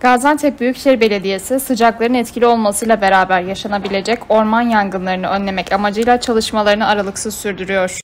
Gaziantep Büyükşehir Belediyesi sıcakların etkili olmasıyla beraber yaşanabilecek orman yangınlarını önlemek amacıyla çalışmalarını aralıksız sürdürüyor.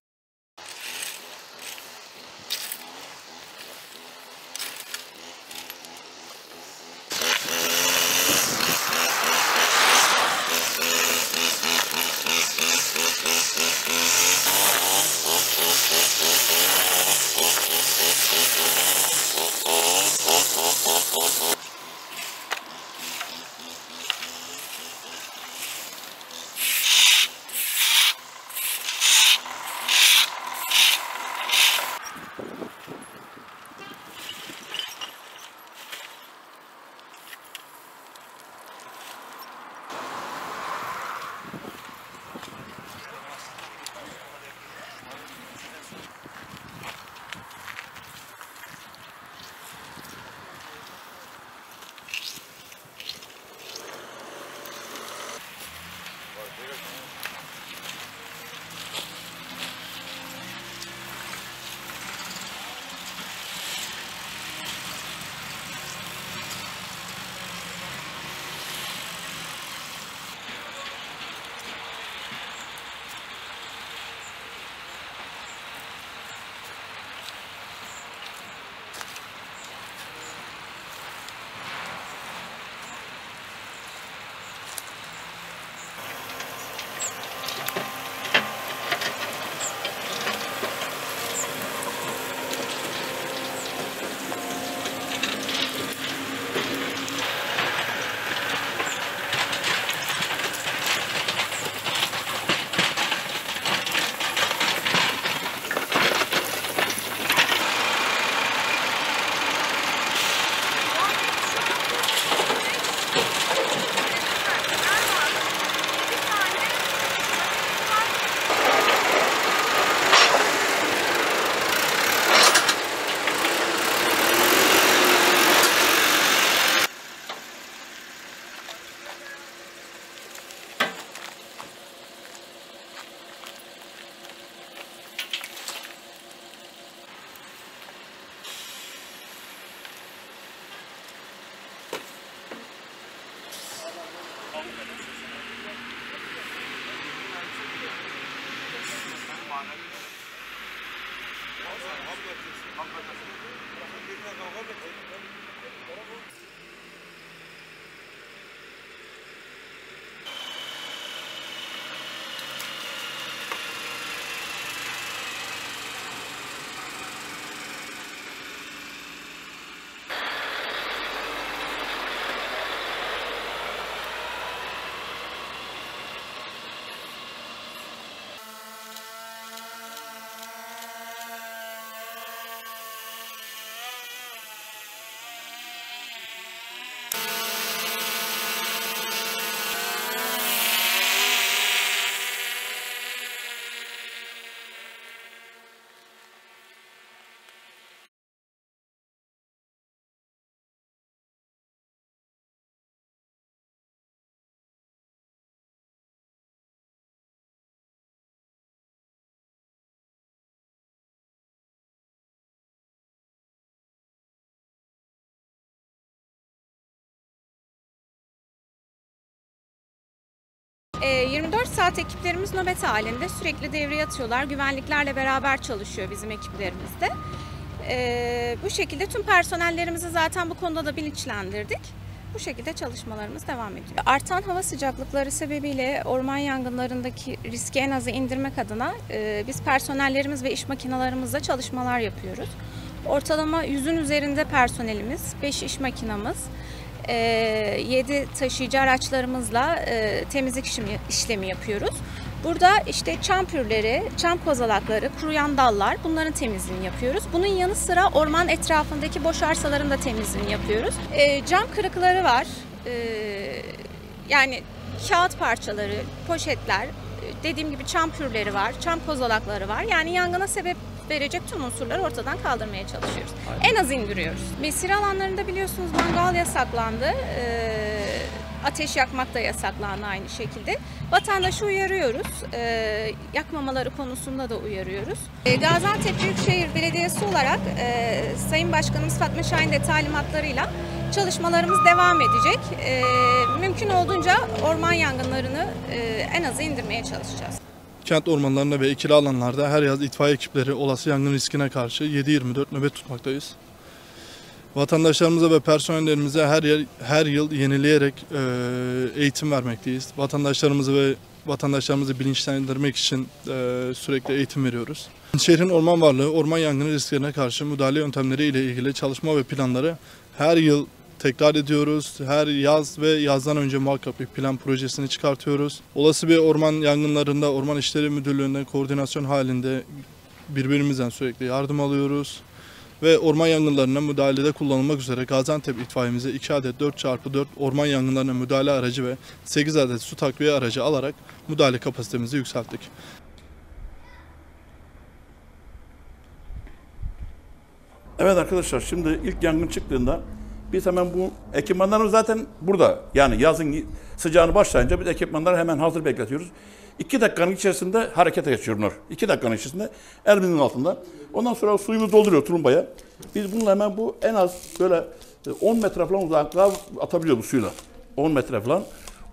Namen. Hauptsache, Hauptsache, Hauptsache, Hauptsache, Hauptsache, Hauptsache, Hauptsache, Hauptsache, 24 saat ekiplerimiz nöbet halinde sürekli devreye atıyorlar. Güvenliklerle beraber çalışıyor bizim ekiplerimiz de. E, bu şekilde tüm personellerimizi zaten bu konuda da bilinçlendirdik. Bu şekilde çalışmalarımız devam ediyor. Artan hava sıcaklıkları sebebiyle orman yangınlarındaki riski en aza indirmek adına e, biz personellerimiz ve iş makinalarımızla çalışmalar yapıyoruz. Ortalama yüzün üzerinde personelimiz, 5 iş makinamız, 7 taşıyıcı araçlarımızla e, temizlik işlemi, işlemi yapıyoruz. Burada işte çam pürleri, çam kozalakları, kuruyan dallar bunların temizliğini yapıyoruz. Bunun yanı sıra orman etrafındaki boş arsaların da temizliğini yapıyoruz. E, cam kırıkları var. E, yani kağıt parçaları, poşetler, dediğim gibi çam pürleri var, çam kozalakları var. Yani yangına sebep verecek tüm unsurları ortadan kaldırmaya çalışıyoruz. En az indiriyoruz. Mesire alanlarında biliyorsunuz mangal yasaklandı. Ee, ateş yakmak da yasaklandı aynı şekilde. Vatandaşı uyarıyoruz. Ee, yakmamaları konusunda da uyarıyoruz. Ee, Gaziantep Büyükşehir Belediyesi olarak e, Sayın Başkanımız Fatma Şahin de talimatlarıyla çalışmalarımız devam edecek. E, mümkün olduğunca orman yangınlarını e, en aza indirmeye çalışacağız. Kent ormanlarında ve ikili alanlarda her yaz itfaiye ekipleri olası yangın riskine karşı 7-24 nöbet tutmaktayız. Vatandaşlarımıza ve personellerimize her yer, her yıl yenileyerek e, eğitim vermekteyiz. Vatandaşlarımızı ve vatandaşlarımızı bilinçlendirmek için e, sürekli eğitim veriyoruz. Şehrin orman varlığı, orman yangını risklerine karşı müdahale yöntemleri ile ilgili çalışma ve planları her yıl tekrar ediyoruz. Her yaz ve yazdan önce muhakkak bir plan projesini çıkartıyoruz. Olası bir orman yangınlarında Orman İşleri Müdürlüğü'ne koordinasyon halinde birbirimizden sürekli yardım alıyoruz. Ve orman yangınlarına müdahalede kullanılmak üzere Gaziantep itfaiyemize 2 adet 4x4 orman yangınlarına müdahale aracı ve 8 adet su takviye aracı alarak müdahale kapasitemizi yükselttik. Evet arkadaşlar şimdi ilk yangın çıktığında biz hemen bu ekipmanlarımız zaten burada. Yani yazın sıcağını başlayınca biz ekipmanları hemen hazır bekletiyoruz. İki dakikanın içerisinde harekete geçiyor bunlar. İki dakikanın içerisinde elimizin altında. Ondan sonra suyumuz dolduruyor tulumbaya. Biz bununla hemen bu en az böyle e, 10 metre falan uzaklığa atabiliyoruz bu suyla. 10 metre falan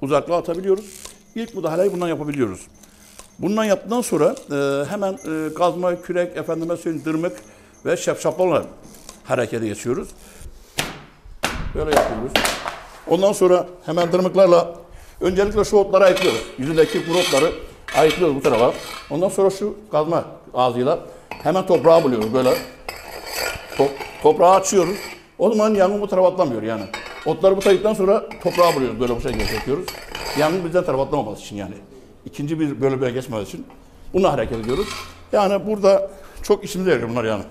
uzaklığa atabiliyoruz. İlk müdahaleyi bundan yapabiliyoruz. Bundan yaptıktan sonra e, hemen e, kazma, kürek, efendime söyleyeyim dırmık ve şapşaplarla harekete geçiyoruz. Böyle yapıyoruz. Ondan sonra hemen dırmıklarla öncelikle şu otları ayıklıyoruz. Yüzündeki kuru otları ayıklıyoruz bu tarafa. Ondan sonra şu kazma ağzıyla hemen toprağa buluyoruz böyle. Top, toprağı açıyoruz. O zaman yangın bu tarafa atlamıyor yani. Otları bu taydıktan sonra toprağa buluyoruz. Böyle bu şekilde çekiyoruz. Yangın bizden tarafa atlamaması için yani. İkinci bir böyle bir geçmesi için. Bununla hareket ediyoruz. Yani burada çok işimize yarıyor bunlar yani.